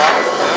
Thank you.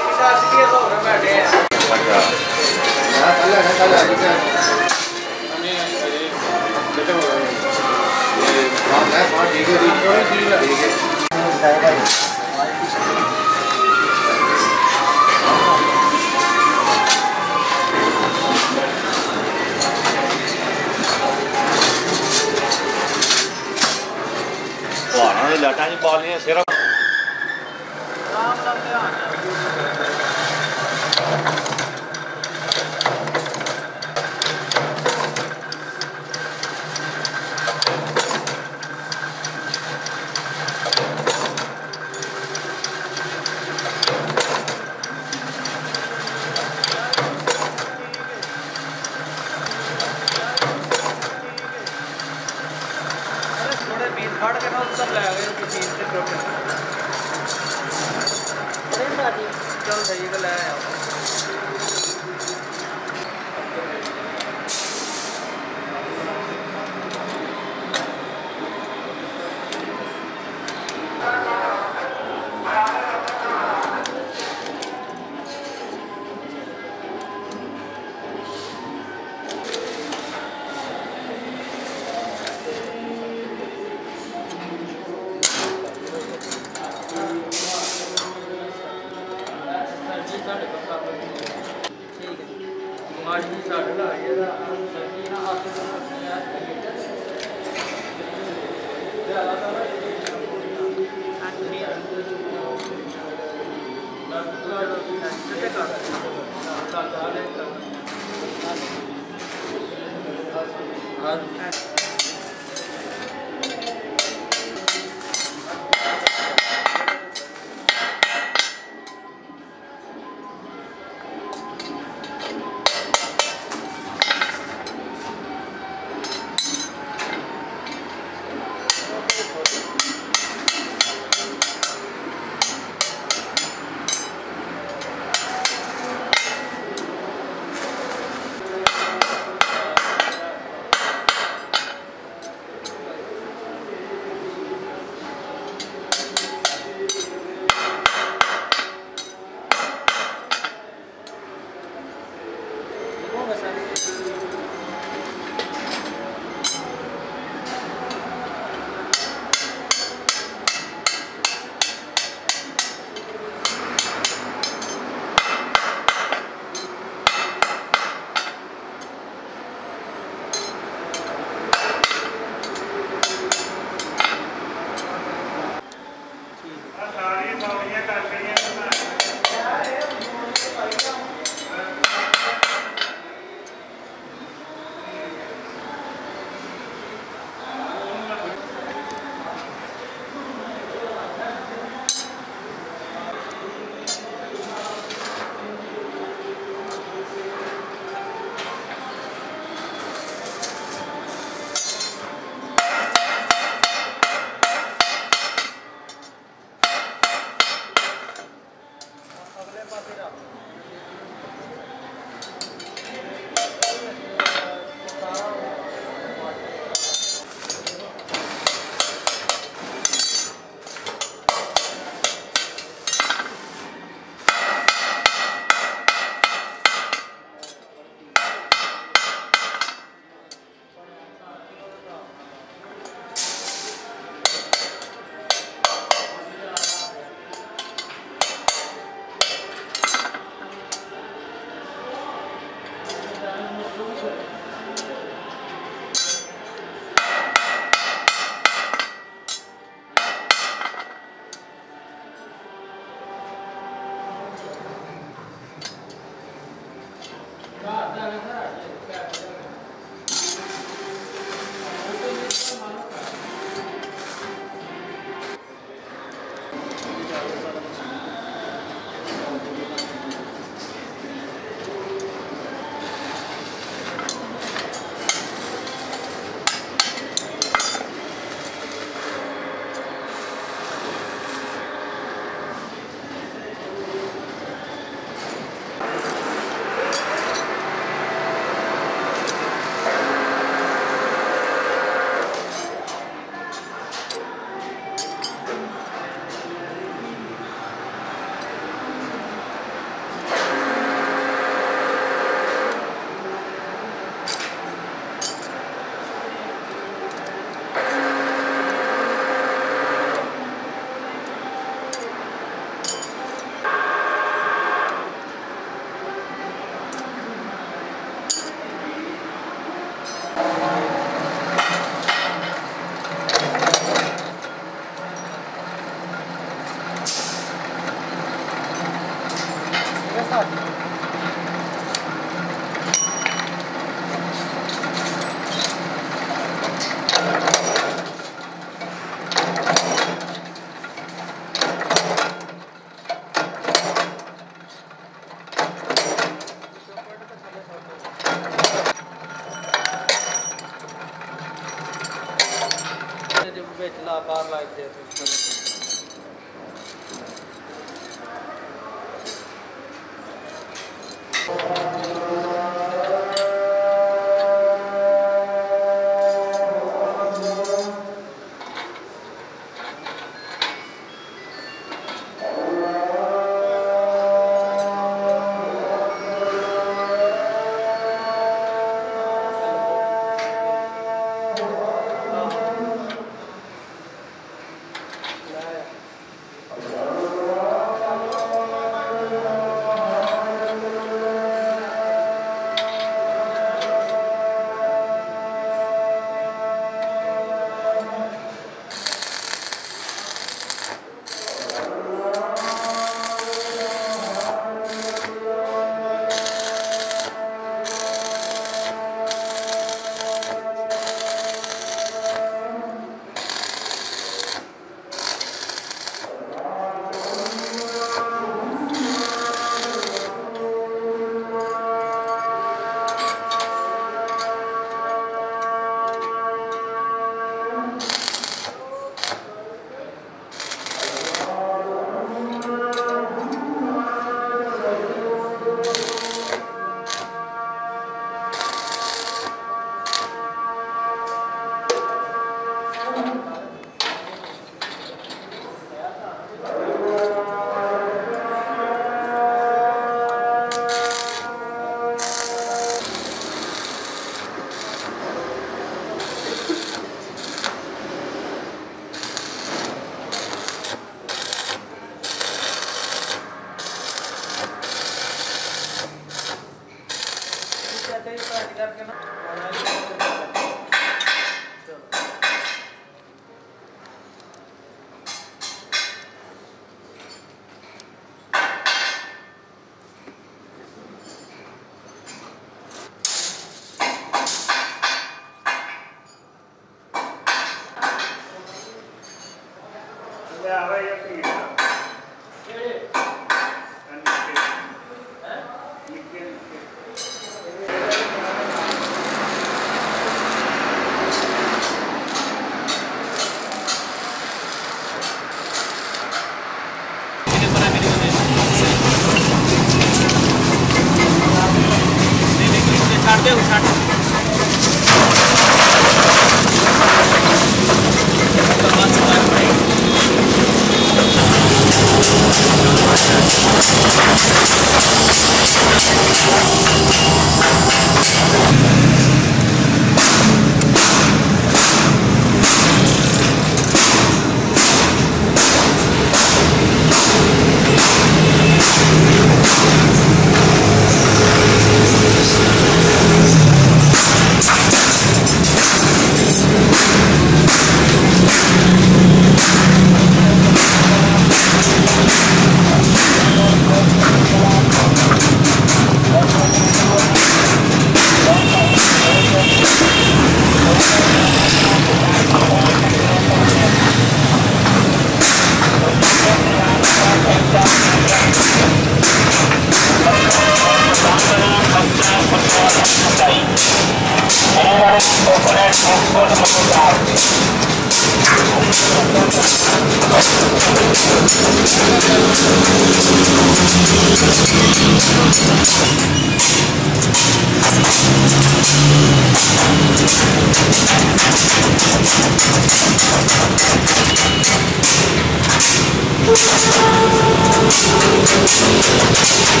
Thank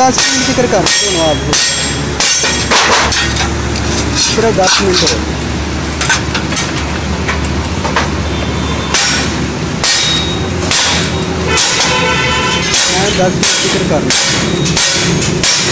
दस minute ज़िक्र कर पूरा दस मिनट हो हाँ, दस मिनट ज़िक्र कर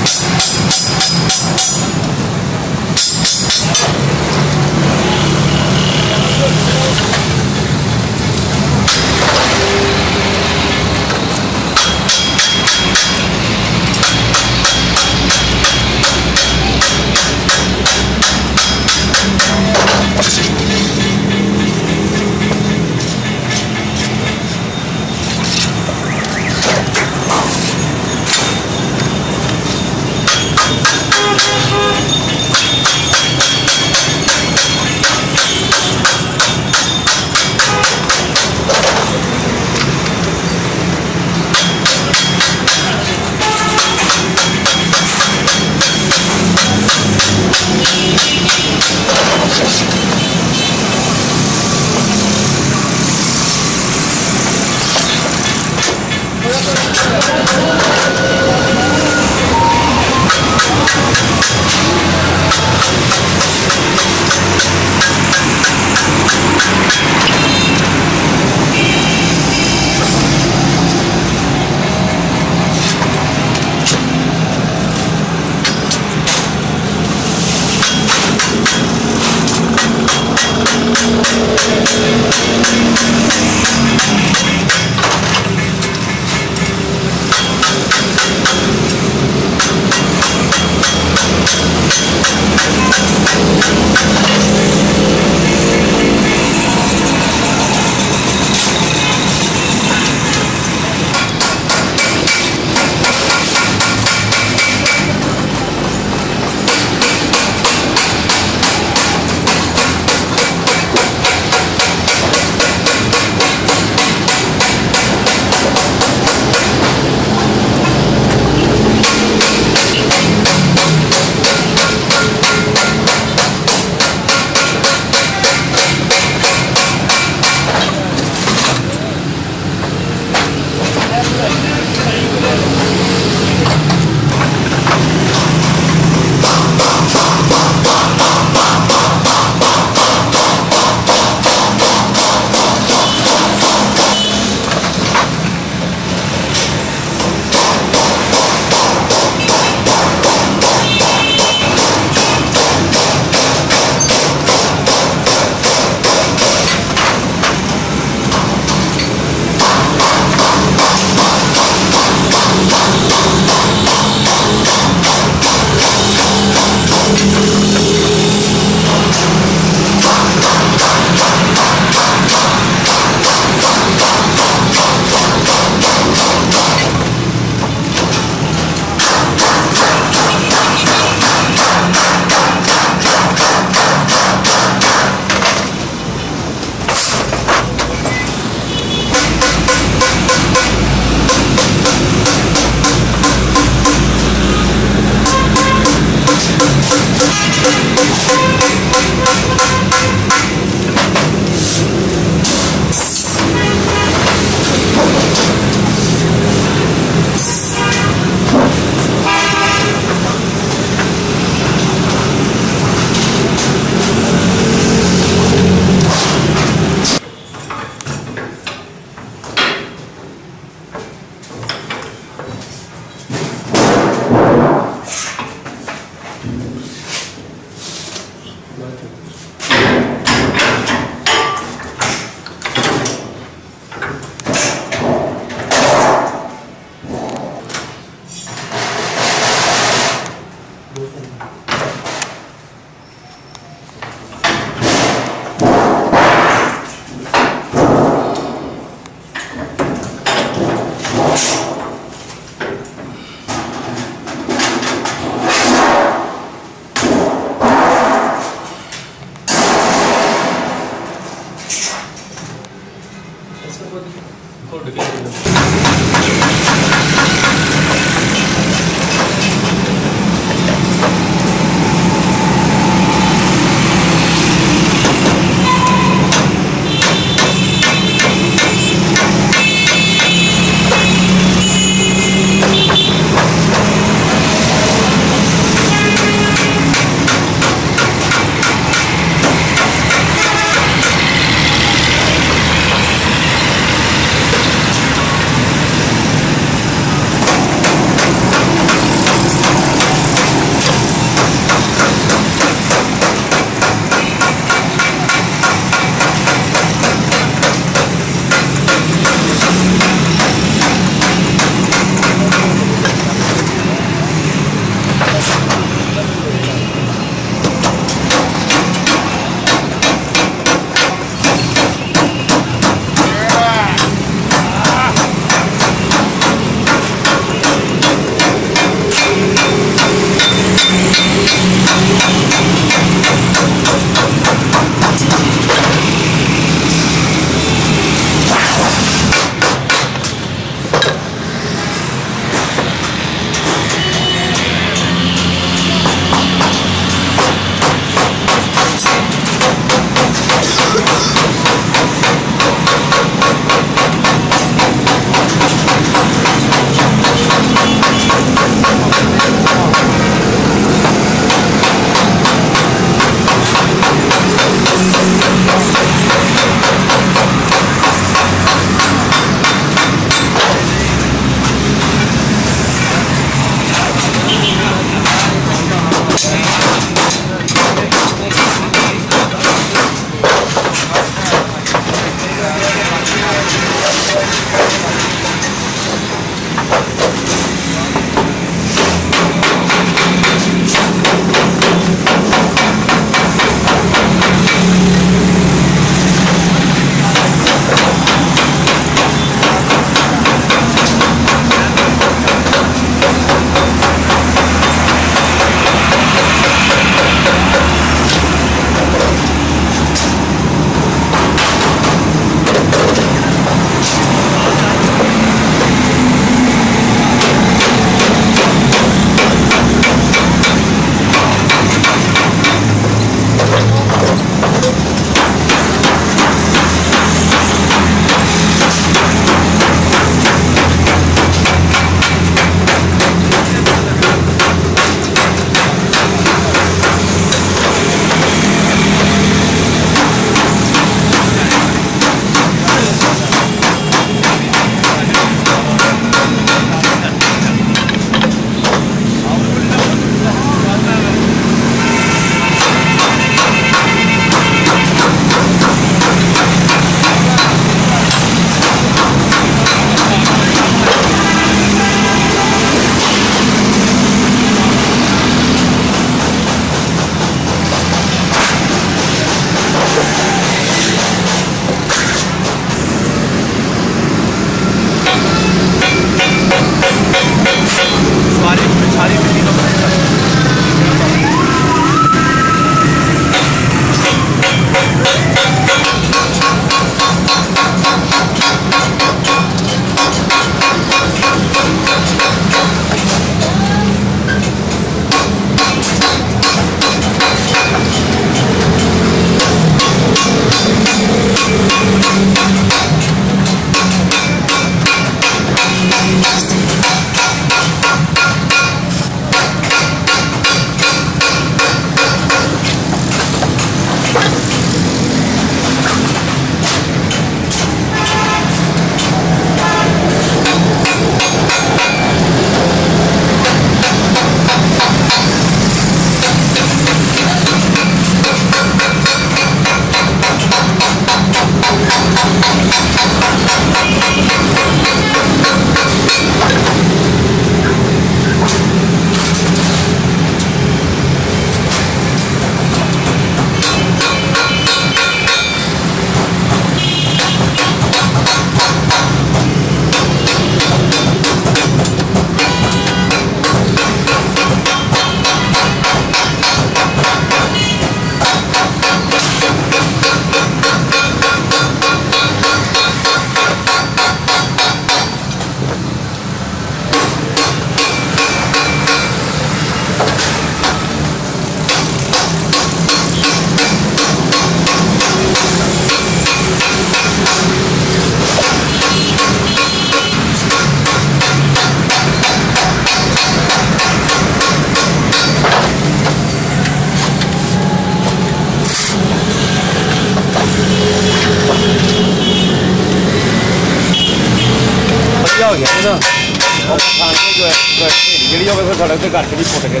ਘਰ ਚ ਵੀ ਫੁੱਟ ਕੇ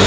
◆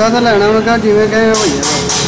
ਕਾਹਦਾ ਲੈਣਾ ਮੈਂ ਕਿਹਾ ਜਿਵੇਂ ਕਹੇ ਹੋਈ ਜਾਣਾ